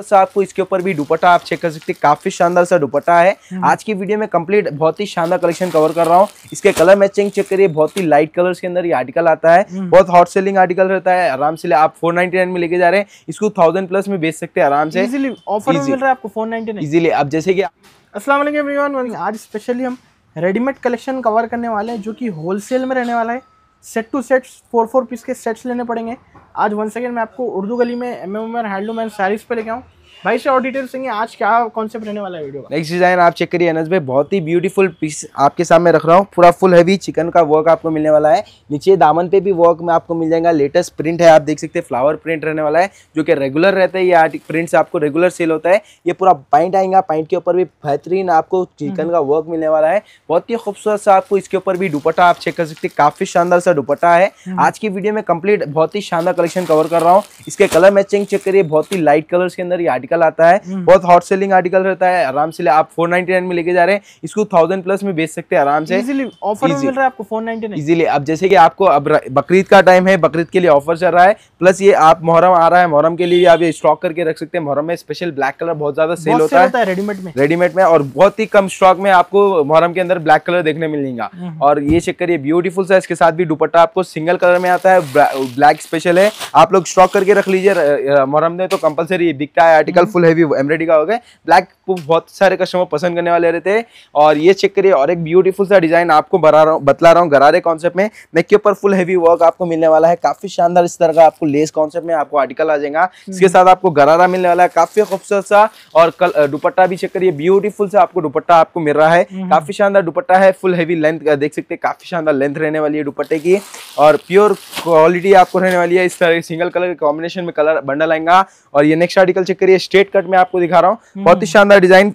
सा आपको इसके ऊपर भी दुपट्टा आप चेक कर सकते हैं। काफ़ी शानदार सा दुपट्टा है। हम्म। आज की वीडियो में कंप्लीट बहुत ही शानदार कलेक्शन कवर कर रहा हूँ। इसके कलर मैचिंग चेक करिए। बहुत ही लाइट कलर्स के अंदर ये आर्टिकल आता है। हम्म। बहुत हॉट सेलिंग आर्टिकल रहता है। आराम से ले- आप 499 में लेके जा रहे हैं। इसको थाउज़ेंड प्लस में बेच सकते हैं आराम से। ऑफ़र मिल रहा है आपको फोर इजीली अब जैसे कि एवरीवन आज स्पेशली हम रेडीमेड कलेक्शन कवर करने वाले हैं जो कि होलसेल में रहने वाला है। Set two set four four piece के सेट्स लेने पड़ेंगे। आज वन सेकेंड मैं आपको उर्दू गली में M M M handloom and saris पर लेके आऊँ। भाई से और डिटेल्स देंगे आज क्या कॉन्सेप्ट रहने वाला है वीडियो नेक्स्ट डिज़ाइन आप चेक करिए अनस भाई बहुत ही ब्यूटीफुल पीस आपके सामने रख रहा हूँ। पूरा फुल हैवी चिकन का वर्क आपको मिलने वाला है। नीचे दामन पे भी वर्क में आपको मिल जाएगा। लेटेस्ट प्रिंट है आप देख सकते हैं फ्लावर प्रिंट रहने वाला है जो कि रेगुलर रहता है। ये प्रिंट्स आपको रेगुलर सेल होता है। ये पूरा पाइंट आएगा पाइंट के ऊपर भी बेहतरीन आपको चिकन का वर्क मिलने वाला है। बहुत ही खूबसूरत सा आपको इसके ऊपर भी दुपट्टा आप चेक कर सकते हैं। काफ़ी शानदार सा दुपट्टा है। आज की वीडियो में कंप्लीट बहुत ही शानदार कलेक्शन कवर कर रहा हूँ। इसके कलर मैचिंग चेक करिए बहुत ही लाइट कलर्स के अंदर ये आर्टिकल आता है बहुत हॉट सेलिंग आर्टिकल रहता है आराम से ले- आप 499 में लेके जा रहे हैं इसको थाउज़ेंड प्लस में बेच सकते हैं आराम से। इजीली ऑफ़र मिल रहा है आपको फोर इजीली अब जैसे कि आपको अब बकरीद का टाइम है बकरीद के लिए ऑफ़र चल रहा है प्लस ये आप मुहर्रम आ रहा है मुहर्रम के लिए आप ये स्टॉक करके रख सकते हैं। मुहर्रम में स्पेशल ब्लैक कलर बहुत ज़्यादा सेल होता है। रेडीमेड में। रेडीमेड में और बहुत ही कम स्टॉक में आपको मुहर्रम के अंदर ब्लैक कलर देखने मिलेगा। और ये चेक करिए ब्यूटीफुल सा इसके साथ भी दुपट्टा आपको सिंगल कलर में आता है ब्लैक स्पेशल है। आप लोग स्टॉक करके रख लीजिए मोहरम में तो कंपलसरी बिकता है आर्टिकल फुल हैवी एम्ब्रॉयडरी का हो गया ब्लैक बहुत सारे कस्टमर पसंद करने वाले रहते हैं। और ये चेक करिए और एक ब्यूटीफुल सा डिज़ाइन आपको बता रहा हूँ बतला रहा हूँ गरारे कॉन्सेप्ट में। नेक के ऊपर फुल हैवी वर्क आपको मिलने वाला है। काफ़ी शानदार इस तरह का आपको लेस कॉन्सेप्ट में आपको आर्टिकल आ जाएगा। इसके साथ आपको गरारा मिलने वाला है काफ़ी खूबसूरत सा। और कल दुपट्टा भी चेक करिए ब्यूटीफुल सा आपको दुपट्टा आपको मिल रहा है। काफ़ी शानदार दुपट्टा है फुल हैवी लेंथ देख सकते हैं काफ़ी शानदार लेंथ रहने वाली है दुपट्टे की। और प्योर क्वालिटी आपको रहने वाली है इस तरह सिंगल कलर के कॉम्बिनेशन में कलर बंडल आएगा। और ये नेक्स्ट आर्टिकल चेक करिए स्ट्रेट कट में आपको दिखा रहा हूँ। बहुत ही शानदार डिज़ाइन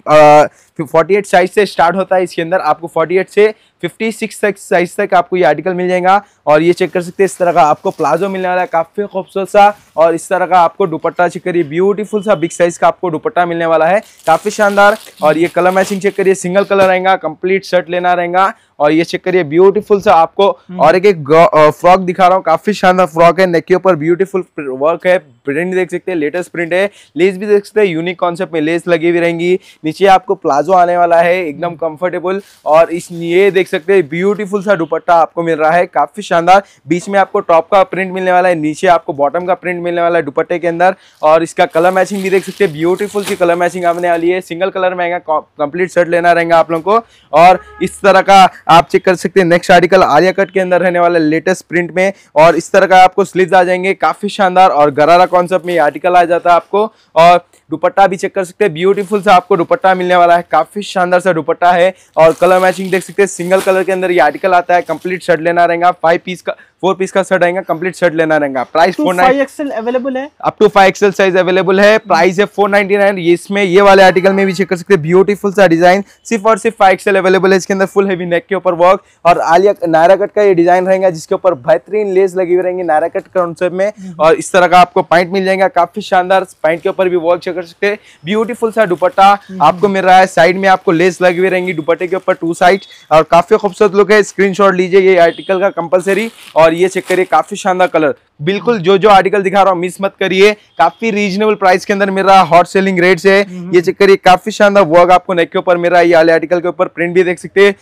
फोर्टी एट साइज़ से स्टार्ट होता है इसके अंदर। आपको फोर्टी एट से 56 तक साइज़ तक आपको ये आर्टिकल मिल जाएगा। और ये चेक कर सकते हैं इस तरह का आपको प्लाजो मिलने वाला है। काफ़ी खूबसूरत सा और इस तरह का आपको दुपट्टा चेक करिए। ब्यूटीफुल सा बिग साइज़ का आपको दुपट्टा मिलने वाला है। काफ़ी शानदार। और ये कलर मैचिंग चेक करिए। सिंगल कलर रहेगा कंप्लीट शर्ट लेना रहेगा। और ये चेक करिए ब्यूटीफुल सा आपको और एक एक फ्रॉक दिखा रहा हूँ काफ़ी शानदार फ्रॉक है नेक के ऊपर ब्यूटीफुल वर्क है प्रिंट देख सकते हैं लेटेस्ट प्रिंट है लेस भी देख सकते हैं यूनिक कॉन्सेप्ट में लेस लगी हुई रहेंगी नीचे आपको प्लाजो आने वाला है एकदम कंफर्टेबल और इस ये देख सकते हैं ब्यूटीफुल सा दुपट्टा आपको मिल रहा है काफ़ी शानदार बीच में आपको टॉप का प्रिंट मिलने वाला है नीचे आपको बॉटम का प्रिंट मिलने वाला है दुपट्टे के अंदर और इसका कलर मैचिंग भी देख सकते हैं ब्यूटीफुल सी कलर मैचिंग आने वाली है सिंगल कलर में कंप्लीट शर्ट लेना रहेगा आप लोगों को और इस तरह का आप चेक कर सकते हैं नेक्स्ट आर्टिकल आलिया कट के अंदर रहने वाला लेटेस्ट प्रिंट में और इस तरह का आपको स्लीव आ जाएँगे, काफ़ी शानदार और गरारा कॉन्सेप्ट में ये आर्टिकल आ जाता है आपको और दुपट्टा भी चेक कर सकते हैं ब्यूटीफुल सा आपको दुपट्टा मिलने वाला है, काफ़ी शानदार सा दुपट्टा है और कलर मैचिंग देख सकते हैं सिंगल कलर के अंदर ये आर्टिकल आता है कंप्लीट शर्ट लेना रहेगा फाइव पीस का फोर पीस का शर्ट आएगा कंप्लीट शर्ट लेना रहेगा। Price four five XL available है। Up to five XL size available है। प्राइस है फोर नाइनटी नाइन ये इसमें ये वाले आर्टिकल में भी चेक कर सकते हैं। ब्यूटीफुल सा डिज़ाइन सिर्फ़ और सिर्फ़ फाइव एक्सएल अवेलेबल है। इसके अंदर फुल हैवी नेक के ऊपर वर्क और आलिया नायरा कट का ये डिज़ाइन रहेगा जिसके ऊपर बेहतरीन लेस लगी हुई रहेंगी नायरा कट कॉन्सेप्ट में। और इस तरह का आपको पॉइंट मिल जाएगा। काफ़ी शानदार पॉइंट के ऊपर भी वर्क चेक कर सकते हैं। ब्यूटीफुल सा दुपट्टा आपको मिल रहा है। साइड में आपको लेस लगी हुई रहेंगी दुपट्टे के ऊपर टू साइड और काफ़ी खूबसूरत लुक है। स्क्रीनशॉट लीजिए ये आर्टिकल का कंपलसरी और ये चेक करिए काफ़ी शानदार कलर बिल्कुल जो जो आर्टिकल दिखा रहा हूँ मिस मत करिए। काफ़ी रीजनेबल प्राइस के अंदर मेरा रहा है हॉट सेलिंग रेट से ये चेक करिए काफ़ी शानदार वर्क आपको नेक के ऊपर है। ये वाले आर्टिकल के ऊपर प्रिंट भी देख सकते हैं।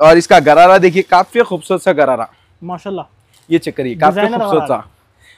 और इसका गरारा देखिए काफ़ी खूबसूरत सा गरारा। माशाल्लाह। ये चेक करिए काफ़ी खूबसूरत सा।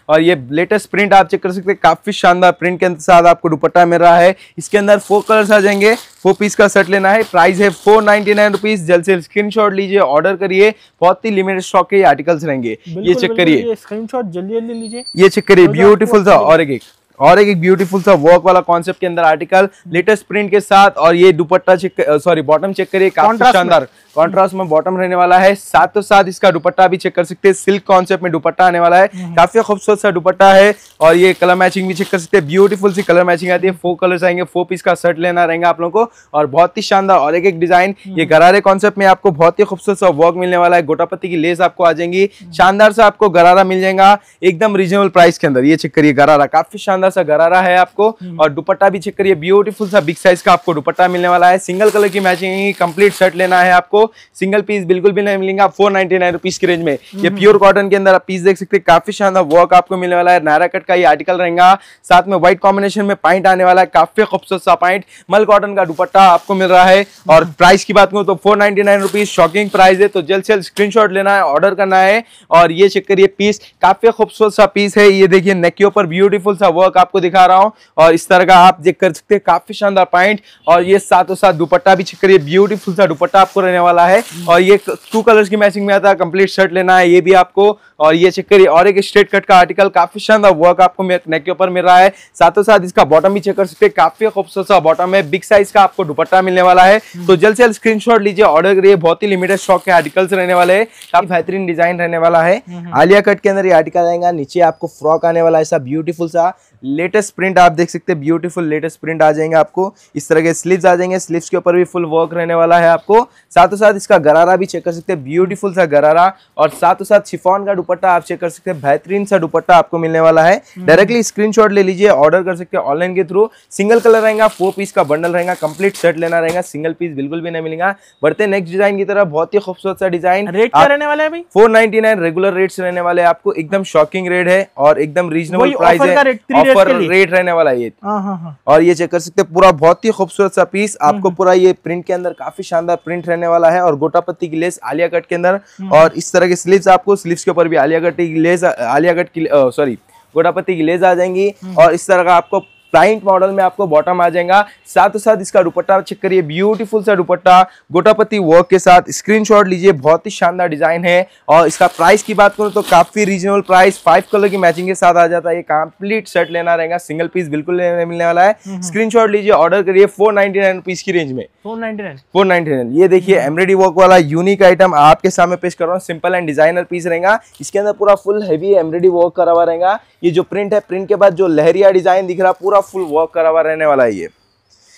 और ये लेटेस्ट प्रिंट आप चेक कर सकते हैं काफ़ी शानदार प्रिंट के साथ आपको दुपट्टा मिल रहा है। इसके अंदर फोर कलर्स आ जाएँगे। फोर पीस का सेट लेना है। प्राइस है फोर नाइनटी नाइन रुपीज़ जल्द से स्क्रीनशॉट लीजिए ऑर्डर करिए। बहुत ही लिमिटेड स्टॉक के आर्टिकल्स रहेंगे। ये चेक करिए। स्क्रीन शॉट जल्दी जल्दी लीजिए। ये चेक करिए। तो ब्यूटीफुल था सा अच्छा और एक। और एक ब्यूटीफुल सा वर्क वाला कॉन्सेप्ट के अंदर आर्टिकल लेटेस्ट प्रिंट के साथ और ये dupatta check sorry bottom check करिए काफ़ी शानदार। कॉन्ट्रास्ट में बॉटम रहने वाला है साथ तो साथ इसका दुपट्टा भी चेक कर सकते हैं सिल्क कॉन्सेप्ट में दुपट्टा आने वाला है। काफ़ी खूबसूरत सा दुपट्टा है और ये कलर मैचिंग भी चेक कर सकते हैं ब्यूटीफुल सी कलर मैचिंग आती है फोर कलर्स आएँगे फोर पीस का शर्ट लेना रहेगा आप लोगों को और बहुत ही शानदार और एक एक डिज़ाइन ये गरारे कॉन्सेप्ट में आपको बहुत ही खूबसूरत सा वर्क मिलने वाला है गोटापत्ती की लेस आपको आ जाएँगी शानदार सा आपको गरारा मिल जाएगा एकदम रीजनेबल प्राइस के अंदर ये चेक करिए गरारा काफ़ी शानदार सा गरारा है आपको और दुपट्टा भी चेक करिए ब्यूटीफुल सा बिग साइज़ का आपको दुपट्टा मिलने वाला है। सिंगल कलर की मैचिंग कंप्लीट शर्ट लेना है आपको। सिंगल पीस बिल्कुल भी नहीं मिलेगा फोर नाइनटी नाइन रुपीज़ की रेंज में। ये प्योर कॉटन के अंदर आप पीस देख सकते हैं काफ़ी शानदार वर्क आपको मिलने वाला है। नारा कट का ये आर्टिकल रहेगा। साथ में व्हाइट कॉम्बिनेशन में पॉइंट आने वाला है काफ़ी खूबसूरत सा पॉइंट मल कॉटन का दुपट्टा आपको मिल रहा है और प्राइस की बात करूँ तो four ninety nine rupees shocking price है। तो जल्द से जल्द स्क्रीनशॉट लेना है ऑर्डर करना है और ये चेक करिए पीस काफ़ी खूबसूरत सा पीस है। ये देखिए नेक के ऊपर ब्यूटीफुल सा वर्क आपको दिखा रहा हूँ। और इस तरह का आप देख कर सकते हैं काफ़ी शानदार पॉइंट और ये साथों साथ दुपट्टा भी चेक करिए ब्यूटीफुल सा दुपट्टा आपको रहने वाला है। और ये टू कलर्स की मैचिंग में आता है कंप्लीट शर्ट लेना है ये भी आपको। और ये चेक करिए और एक स्ट्रेट कट का आर्टिकल काफ़ी शानदार वर्क आपको नेक के ऊपर मिल रहा है। साथों साथ इसका बॉटम भी चेक कर सकते हैं काफ़ी खूबसूरत सा बॉटम है बिग साइज़ का आपको दुपट्टा मिलने वाला है। तो जल्द से जल्द स्क्रीनशॉट लीजिए ऑर्डर करिए बहुत ही लिमिटेड स्टॉक के आर्टिकल्स रहने वाले हैं काफ़ी बेहतरीन डिज़ाइन रहने वाला है। आलिया कट के अंदर ये आर्टिकल आएगा नीचे आपको फ्रॉक आने वाला है ऐसा ब्यूटीफुल सा लेटेस्ट प्रिंट आप देख सकते हैं ब्यूटीफुल लेटेस्ट प्रिंट आ जाएँगे आपको। इस तरह के स्लीव्स आ जाएँगे स्लीव्स के ऊपर भी फुल वर्क रहने वाला है आपको। साथों साथ इसका गरारा भी चेक कर सकते हैं ब्यूटीफुल सा गरारा। और साथों साथ शिफॉन का दुपट्टा आप चेक कर सकते हैं बेहतरीन सा दुपट्टा आपको मिलने वाला है। डायरेक्टली स्क्रीनशॉट ले लीजिए ऑर्डर कर सकते हैं ऑनलाइन के थ्रू सिंगल कलर रहेगा फोर पीस का बंडल रहेगा कंप्लीट सेट लेना रहेगा सिंगल पीस बिल्कुल भी नहीं मिलेगा। बढ़ते नेक्स्ट डिज़ाइन की तरह बहुत ही खूबसूरत सा डिज़ाइन रेट क्या रहने वाला है भाई four ninety nine regular rates रहने वाले आपको। एकदम शॉकिंग रेट है और एकदम रीजनेबल प्राइस है। ऑफ़र रेट रहने वाला है ये। हाँ हाँ हाँ। और ये चेक कर सकते हैं पूरा बहुत ही खूबसूरत सा पीस आपको पूरा ये प्रिंट के अंदर काफ़ी शानदार प्रिंट रहने वाला है और गोटापत्ती की लेस आलिया कट के अंदर। और इस तरह के स्लीव्स आपको स्लीव्स के ऊपर भी आलिया कट की लेस आलिया कट की सॉरी गोटापत्ती की लेस आ जाएँगी। और इस तरह का आपको प्लाइंट मॉडल में आपको बॉटम आ जाएगा। साथ साथ इसका दुपट्टा चेक करिए। ब्यूटीफुल सा दुपट्टा। गोटापति वर्क के साथ स्क्रीनशॉट लीजिए। बहुत ही शानदार डिज़ाइन है। और इसका प्राइस की बात करूँ तो काफ़ी रीजनेबल प्राइस फाइव कलर की मैचिंग के साथ आ जाता है। ये कंप्लीट सेट लेना रहेगा। सिंगल पीस बिल्कुल मिलने वाला है। स्क्रीनशॉट लीजिए। ऑर्डर करिए। फोर नाइनटी नाइन रुपीज़ की रेंज में। Four ninety nine four ninety nine ये देखिए एमब्रॉयडरी वर्क वाला यूनिक आइटम आपके सामने पेश कर रहा हूँ। सिंपल एंड डिज़ाइनर पीस रहेगा। इसके अंदर पूरा फुल हैवी एमब्रॉयडरी वर्क करा हुआ रहेगा। ये जो प्रिंट है प्रिंट के बाद जो लहरिया डिज़ाइन दिख रहा है पूरा फुल वर्क करा हुआ रहने वाला है ये।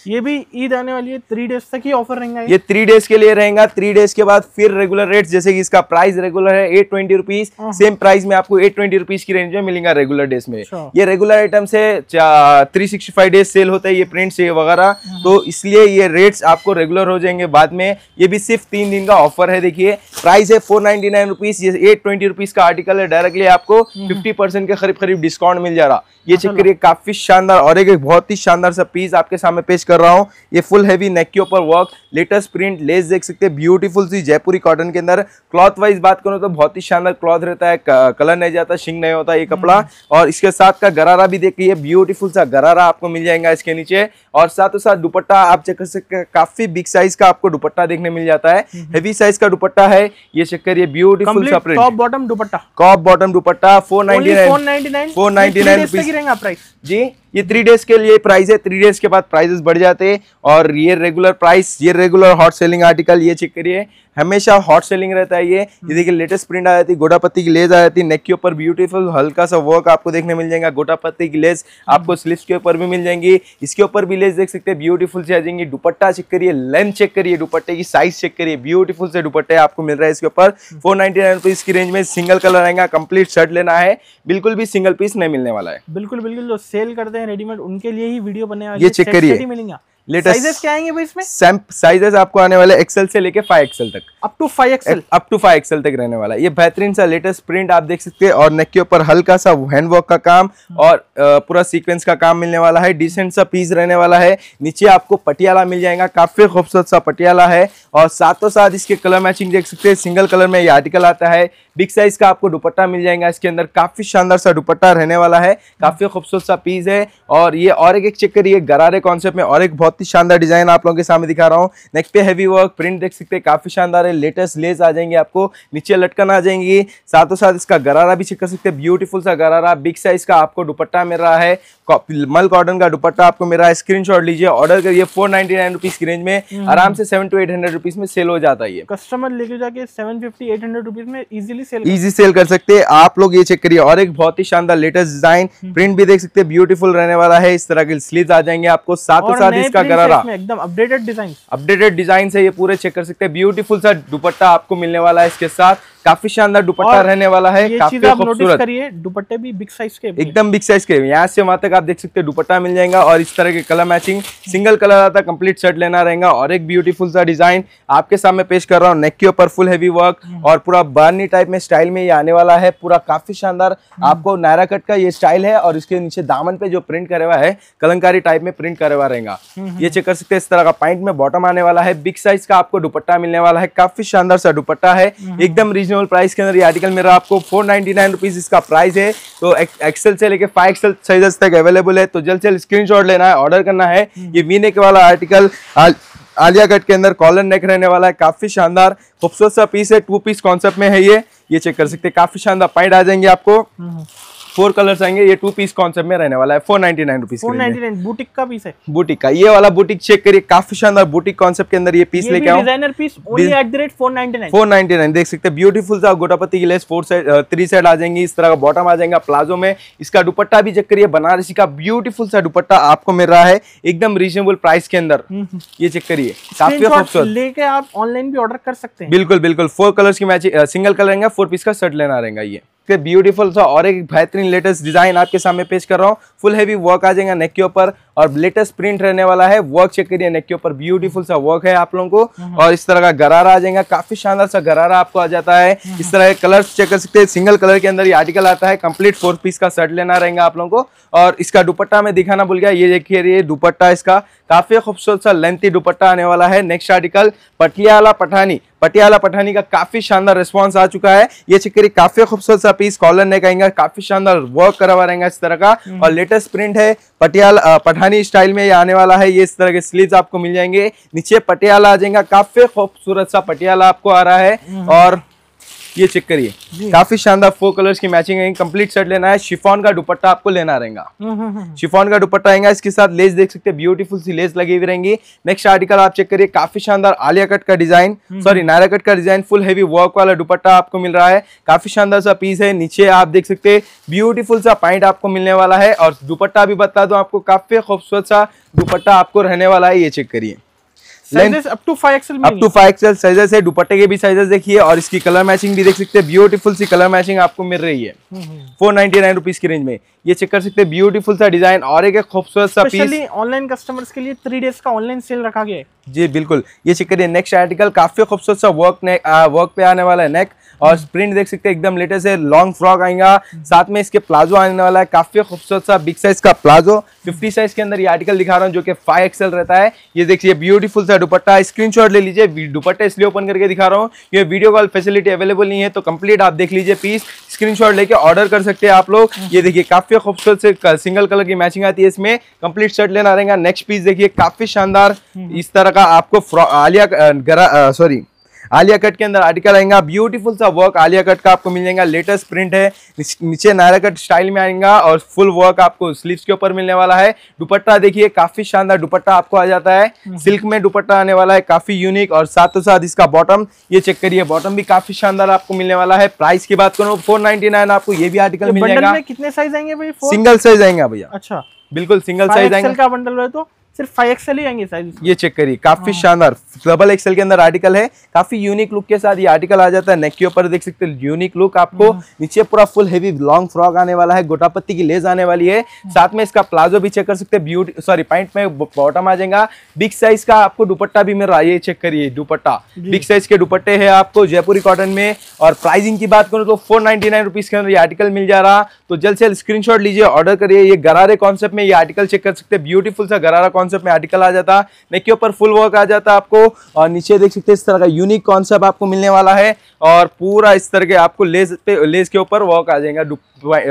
ये भी ईद आने वाली है थ्री डेज़ तक ही ऑफ़र रहेगा ये ये थ्री डेज़ के लिए रहेगा थ्री डेज़ के बाद फिर रेगुलर रेट जैसे कि इसका प्राइस रेगुलर है eight twenty rupees same price में आपको एट ट्वेंटी रुपीज़ की रेंज में मिलेगा रेगुलर डेज़ में। अच्छा। ये रेगुलर आइटम से three sixty five days sale होता है ये प्रिंट से वगैरह। तो इसलिए ये रेट्स आपको रेगुलर हो जाएँगे बाद में। ये भी सिर्फ़ तीन दिन का ऑफ़र है देखिए। प्राइस है फोर नाइनटी नाइन रुपीज़ ये एट ट्वेंटी रुपीज़ का आर्टिकल है डायरेक्टली आपको फिफ्टी परसेंट के करीब करीब डिस्काउंट मिल जा रहा। ये चेक करिए काफ़ी शानदार और एक बहुत ही शानदार सा पीस आपके सामने पेश कर रहा हूँ। ये फुल हैवी नेक के ऊपर वर्क लेटेस्ट प्रिंट लेस देख सकते हैं। ब्यूटीफुल सी जयपुरी कॉटन के अंदर। क्लॉथ वाइज बात करूँ तो बहुत ही शानदार क्लॉथ रहता है। कलर नहीं जाता शिंग नहीं होता ये कपड़ा। और इसके साथ का गरारा भी देखिए ब्यूटीफुल सा गरारा आपको मिल जाएगा इसके नीचे। और साथ साथ दुपट्टा आप चेक कर सकते हैं काफ़ी बिग साइज़ का आपको दुपट्टा देखने मिल जाता है। हेवी साइज़ का दुपट्टा है। ये चेक करिए ब्यूटीफुल सा print top bottom dupatta. Corp bottom dupatta four ninety nine four ninety nine 499 तक ही रहेगा प्राइस जी। ये थ्री डेज़ के लिए प्राइस है। थ्री डेज़ के बाद प्राइजेस बढ़ जाते हैं और ये रेगुलर प्राइस ये रेगुलर हॉट सेलिंग आर्टिकल ये चेक करिए। हमेशा हॉट सेलिंग रहता है ये। ये देखिए लेटेस्ट प्रिंट आ जाती है गोटापत्ती की लेस आ जाती है नेक के ऊपर ब्यूटीफुल हल्का सा वर्क आपको देखने मिल जाएगा। गोटापत्ती की लेस आपको स्लीव्स के ऊपर भी मिल जाएँगी। इसके ऊपर भी लेस देख सकते हैं ब्यूटीफुल से आ जाएँगी। दुपट्टा चेक करिए लेंथ चेक करिए दुपट्टे की साइज़ चेक करिए। ब्यूटीफुल से दुपट्टे आपको मिल रहा है इसके ऊपर। फोर नाइनटी नाइन रुपीज़ की रेंज में सिंगल कलर आएगा कंप्लीट शर्ट लेना है। बिल्कुल भी सिंगल पीस नहीं मिलने वाला है। बिल्कुल बिल्कुल जो सेल करते हैं रेडीमेड उनके लिए ही वीडियो बने ये set करिए। मिलेंगे। Latest- साइजेस क्या आएँगे इसमें? साइजेस आपको आने वाले एक्सेल से लेके फाइव एक्सेल तक। अप फाइव एक्सएल तक रहने वाला ये बेहतरीन सा लेटेस्ट प्रिंट आप देख सकते हैं और नेक के ऊपर हल्का सा हैंडवर्क का काम और पूरा सीक्वेंस का काम मिलने वाला है। डिसेंट सा पीस रहने वाला है। नीचे आपको पटियाला मिल जाएगा। काफ़ी खूबसूरत सा पटियाला है और साथों साथ इसके कलर मैचिंग देख सकते हैं। सिंगल कलर में ये आर्टिकल आता है। बिग साइज़ का आपको दुपट्टा मिल जाएगा। इसके अंदर काफ़ी शानदार सा दुपट्टा रहने वाला है। काफ़ी खूबसूरत सा पीस है और ये और एक एक चेक करिए। गरारे कॉन्सेप्ट में और एक बहुत ही शानदार डिज़ाइन आप लोगों के सामने दिखा रहा हूँ। नेक पे हैवी वर्क प्रिंट देख सकते हैं। काफ़ी शानदार है। लेटेस्ट लेस आ जाएँगे आपको नीचे लटकन आ जाएँगी। साथों साथ इसका गरारा भी चेक कर सकते हैं ब्यूटीफुल सा गरारा बिग साइज़ का आपको दुपट्टा मिल रहा है। मल कॉटन का दुपट्टा आपको मिल रहा है। स्क्रीनशॉट लीजिए ऑर्डर करिए फोर नाइनटी नाइन रुपीज़ की रेंज में आराम से seven two eight hundred rupees में सेल हो जाता है कस्टमर लेके जाके seven fifty eight hundred rupees में इजीली सेल इजी सेल कर सकते हैं। आप लोग ये चेक करिए और एक बहुत ही शानदार लेटेस्ट डिज़ाइन प्रिंट भी देख सकते हैं ब्यूटीफुल रहने वाला है। इस तरह के स्लीव्स आ जाएँगे आपको। साथों साथ इसका गरारा। एकदम अपडेटेड डिज़ाइन अपडेटेड डिज़ाइन से ये पूरे चेक कर सकते हैं। ब्यूटीफुल सा दुपट्टा आपको मिलने वाला है इसके साथ। काफ़ी शानदार दुपट्टा रहने वाला है काफ़ी चीज़ आप नोटिस खूबसूरत करिए दुपट्टे भी बिग साइज़ के एकदम बिग साइज़ के यहाँ से वहाँ तक आप देख सकते हैं दुपट्टा मिल जाएगा और इस तरह के कलर मैचिंग सिंगल कलर आता कंप्लीट शर्ट लेना रहेगा और एक ब्यूटीफुल सा डिज़ाइन आपके सामने पेश कर रहा हूँ। नेक के ऊपर फुल हैवी वर्क और पूरा बर्नी टाइप में स्टाइल में ये आने वाला है। पूरा काफ़ी शानदार आपको नायरा कट का ये स्टाइल है और इसके नीचे दामन पे जो प्रिंट करे हुआ है कलंकारी टाइप में प्रिंट करे हुआ रहेगा ये चेक कर सकते हैं इस तरह का पैंट में बॉटम आने वाला है। बिग साइज़ का आपको दुपट्टा मिलने वाला है। काफ़ी शानदार सा दुपट्टा है। एकदम रीजनेबल प्राइस के अंदर ये आर्टिकल मेरा आपको फोर नाइनटी नाइन रुपीज़ इसका प्राइस है। तो एक्सेल से लेके फाइव एक्सेल साइजेस तक अवेलेबल है। तो जल्द से जल्द स्क्रीनशॉट लेना है ऑर्डर करना है। ये मीने के वाला आर्टिकल आलिया कट के अंदर कॉलर नेक रहने वाला है। काफ़ी शानदार खूबसूरत सा पीस है। टू पीस कॉन्सेप्ट में है ये। ये चेक कर सकते हैं। काफ़ी शानदार पॉइंट आ जाएँगे आपको। फोर कलर्स आएँगे ये टू पीस कॉन्सेप्ट में रहने वाला है four ninety nine rupees four ninety nine boutique का पीस है। बुटीक का ये वाला बुटीक चेक करिए काफ़ी शानदार बुटीक कॉन्सेप्ट के अंदर ये पीस लेके आऊँ designer piece only at the rate four ninety nine four ninety nine देख सकते हैं ब्यूटीफुल सा गोटापति की lace four side three side आ जाएँगी इस तरह का बॉटम आ जाएगा प्लाजो में। इसका दुपट्टा भी चेक करिए बनारसी का ब्यूटीफुल सा दुपट्टा आपको मिल रहा है एकदम रीजनेबल प्राइस के अंदर। ये चेक करिए काफ़ी खूबसूरत। लेके आप ऑनलाइन भी ऑर्डर कर सकते हैं। बिल्कुल बिल्कुल फोर कलर्स की मैचिंग सिंगल कलर रहेंगे फोर पीस का शर्ट लेना रहेगा ये। ब्यूटीफुल सा और एक बेहतरीन लेटेस्ट डिज़ाइन आपके सामने पेश कर रहा हूँ। फुल हैवी वर्क आ जाएगा नेक के ऊपर और लेटेस्ट प्रिंट रहने वाला है वर्क चेक करिए नेक के ऊपर ब्यूटीफुल सा वर्क है आप लोगों को। और इस तरह का गरारा आ जाएगा काफ़ी शानदार सा गरारा आपको आ जाता है। इस तरह के कलर चेक कर सकते हैं सिंगल कलर के अंदर ये आर्टिकल आता है कंप्लीट फोर पीस का शर्ट लेना रहेगा आप लोगों को। और इसका दुपट्टा में दिखाना भूल गया ये देखिए ये दुपट्टा इसका काफ़ी खूबसूरत सा लेंथी दुपट्टा आने वाला है। Next article Patiala Pathani. Patiala Pathani का काफ़ी शानदार रिस्पॉन्स आ चुका है। ये चेक करिए काफ़ी खूबसूरत सा पीस कॉलर ने कहेंगे काफ़ी शानदार वर्क करा हुआ रहेगा इस तरह का। और लेटेस्ट प्रिंट है पटियाला पठानी स्टाइल में ये आने वाला है। ये इस तरह के स्लीव्स आपको मिल जाएँगे। नीचे पटियाला आ जाएगा। काफ़ी खूबसूरत सा पटियाला आपको आ रहा है। और ये चेक करिए। काफ़ी शानदार फोर कलर्स की मैचिंग है। कंप्लीट सेट लेना है। शिफॉन का दुपट्टा आपको लेना रहेगा। शिफॉन का दुपट्टा आएगा। इसके साथ लेस देख सकते हैं। ब्यूटीफुल सी लेस लगी हुई रहेंगी। नेक्स्ट आर्टिकल आप चेक करिए। काफ़ी शानदार आलिया कट का डिज़ाइन सॉरी नायरा कट का डिज़ाइन फुल हेवी वर्क वाला दुपट्टा आपको मिल रहा है। काफ़ी शानदार सा पीस है। नीचे आप देख सकते हैं। ब्यूटीफुल सा पॉइंट आपको मिलने वाला है। और दुपट्टा भी बता दो आपको काफ़ी खूबसूरत सा दुपट्टा आपको रहने वाला है। ये चेक करिए। Up to five XL up to five XL sizes है दुपट्टे के भी साइजेस देखिए और इसकी कलर मैचिंग भी देख सकते हैं। ब्यूटीफुल सी कलर मैचिंग आपको मिल रही है। फोर नाइनटी नाइन रुपीज़ की रेंज में। ये चेक कर सकते हैं ब्यूटीफुल सा डिज़ाइन और एक एक खूबसूरत सा पीस ऑनलाइन कस्टमर्स के लिए थ्री डेज़ का ऑनलाइन सेल रखा गया जी बिल्कुल। ये चेक करिए नेक्स्ट आर्टिकल काफ़ी खूबसूरत सा वर्क वर्क पे आने वाला है नेक और प्रिंट देख सकते हैं एकदम लेटेस्ट है लॉन्ग फ्रॉक आएगा। साथ में इसके प्लाजो आने वाला है काफ़ी खूबसूरत सा बिग साइज़ का प्लाजो। 50 साइज़ के अंदर ये आर्टिकल दिखा रहा हूँ जो कि फाइव एक्सएल रहता है। ये देखिए ब्यूटीफुल सा दुपट्टा स्क्रीनशॉट ले लीजिए दुपट्टा इसलिए ओपन करके दिखा रहा हूँ ये वीडियो कॉल फैसिलिटी अवेलेबल नहीं है तो कंप्लीट आप देख लीजिए पीस स्क्रीनशॉट लेके ऑर्डर कर सकते हैं आप लोग। ये देखिए काफ़ी खूबसूरत से सिंगल कलर की मैचिंग आती है इसमें। कंप्लीट शर्ट लेना रहेगा नेक्स्ट पीस देखिए काफ़ी शानदार। इस तरह का आपको आलिया सॉरी आलिया कट के अंदर आर्टिकल आएगा। ब्यूटीफुल सा वर्क आलिया कट का आपको मिल जाएगा लेटेस्ट प्रिंट है। नीचे नायरा कट स्टाइल में आएगा और फुल वर्क आपको स्लीव्स के ऊपर मिलने वाला है। दुपट्टा देखिए काफ़ी शानदार दुपट्टा आपको आ जाता है। सिल्क में दुपट्टा आने वाला है। काफ़ी यूनिक और साथों साथ इसका बॉटम ये चेक करिए बॉटम भी काफ़ी शानदार आपको मिलने वाला है। प्राइस की बात करूँ फोर आपको ये भी आर्टिकल मिल जाएगा कितने साइज़ आएँगे फोर सिंगल साइज़ आएँगे भैया। अच्छा। बिल्कुल सिंगल साइज़ आएँगे। का बंडल है तो? सिर्फ़ फाइव एक्सएल ही आएँगे साइज़ ये चेक करिए काफ़ी शानदार। डबल एक्सएल के अंदर आर्टिकल है काफ़ी यूनिक लुक के साथ ये आर्टिकल आ जाता है। नेक के ऊपर देख सकते हैं यूनिक लुक आपको नीचे पूरा फुल हेवी लॉन्ग फ्रॉक आने वाला है गोटापत्ती की लेस आने वाली है। साथ में इसका प्लाजो भी चेक कर सकते हैं ब्यूटी सॉरी पैंट में बॉटम आ जाएगा। बिग साइज़ का आपको दुपट्टा भी मिल रहा है ये चेक करिए दुपट्टा। बिग साइज़ के दुपट्टे है आपको जयपुरी कॉटन में। और प्राइसिंग की बात करूँ तो फोर नाइनटी नाइन रुपीज़ के अंदर ये आर्टिकल मिल जा रहा। तो जल्द से जल्द स्क्रीनशॉट लीजिए ऑर्डर करिए। ये गरारे कॉन्सेप्ट में ये आर्टिकल चेक कर सकते हैं। ब्यूटीफुल सा गरारा कॉन्सेप्ट में आर्टिकल आ जाता नेक के ऊपर फुल वर्क आ जाता आपको और नीचे देख सकते हैं इस तरह का यूनिक कॉन्सेप्ट आपको मिलने वाला है और पूरा इस तरह के आपको लेस पे लेस के ऊपर वर्क आ जाएगा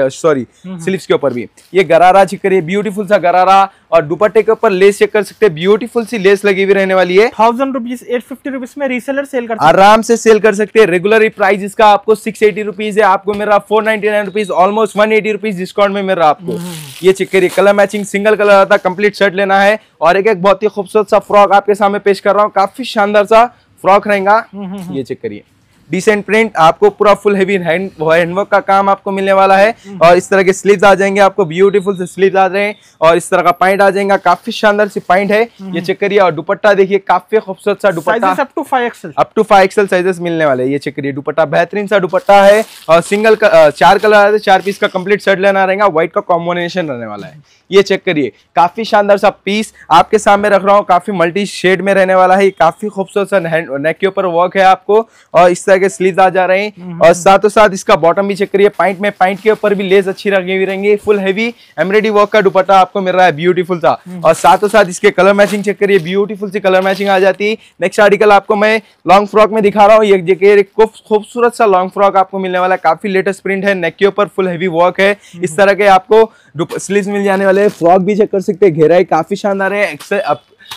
सॉरी स्लीव्स के ऊपर भी। ये गरारा चेक करिए ब्यूटीफुल सा गरारा और दुपट्टे के ऊपर लेस चेक कर सकते हैं। ब्यूटीफुल सी लेस लगी हुई रहने वाली है। Thousand rupees eight fifty rupees में रीसेलर सेल कर आराम से सेल कर सकते हैं। रेगुलर प्राइस इसका आपको सिक्स एटी रुपीज़ है। आपको मिल रहा four ninety nine rupees almost one eighty rupees discount में मेरा आपको। ये चेक करिए। कलर मैचिंग सिंगल कलर आता कंप्लीट शर्ट लेना है। और एक एक बहुत ही खूबसूरत सा फ्रॉक आपके सामने पेश कर रहा हूँ। काफ़ी शानदार सा फ्रॉक रहेगा। ये चेक करिए। डिसेंट प्रिंट आपको पूरा फुल हेवी हैंड हैंडवर्क का काम आपको मिलने वाला है। और इस तरह के स्लीव्स आ जाएँगे आपको ब्यूटीफुल से स्लीव्स आ रहे हैं। और इस तरह का पैंट आ जाएगा काफ़ी शानदार सी पैंट है। ये चेक करिए और दुपट्टा देखिए काफ़ी खूबसूरत सा dupatta. Up to 5XL up to five XL sizes मिलने वाले ये चेक करिए दुपट्टा बेहतरीन सा दुपट्टा है। और सिंगल चार कलर आते हैं चार पीस का कंप्लीट सेट लेना रहेगा। व्हाइट का कॉम्बिनेशन रहने वाला है। ये चेक करिए काफ़ी शानदार सा पीस आपके सामने रख रहा हूँ। काफ़ी मल्टी शेड में रहने वाला है। काफ़ी खूबसूरत सा नेक के ऊपर वर्क है आपको। और इस तरह के स्लीव आ जा रहे हैं। और साथों साथ इसका बॉटम भी चेक करिए। पैंट में पैंट के ऊपर भी लेस अच्छी लगी हुई रहेंगी। फुल हैवी एम्ब्रॉयडरी वर्क का दुपट्टा आपको मिल रहा है ब्यूटीफुल सा। और साथों साथ इसके कलर मैचिंग चेक करिए। ब्यूटीफुल सी कलर मैचिंग आ जाती। है नेक्स्ट आर्टिकल आपको मैं लॉन्ग फ्रॉक में दिखा रहा हूँ। ये देखिए एक खूबसूरत सा लॉन्ग फ्रॉक आपको मिलने वाला है। काफ़ी लेटेस्ट प्रिंट है। नेक के ऊपर फुल हैवी वर्क है। इस तरह के आपको स्लीव मिल जाने वाले फ्रॉक भी चेक कर सकते हैं। घेराई काफ़ी शानदार है।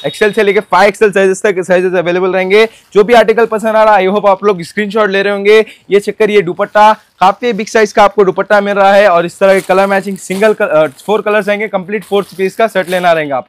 एक्सेल से लेके फाइव एक्सेल साइजेस तक साइजेस अवेलेबल रहेंगे। जो भी आर्टिकल पसंद आ रहा है आई होप आप लोग स्क्रीनशॉट ले रहे होंगे। ये चेक करिए दुपट्टा। काफ़ी बिग साइज़ का आपको दुपट्टा मिल रहा है और इस तरह के colour matching single four colour आएँगे कंप्लीट फोर्थ पीस का सेट लेना रहेगा आप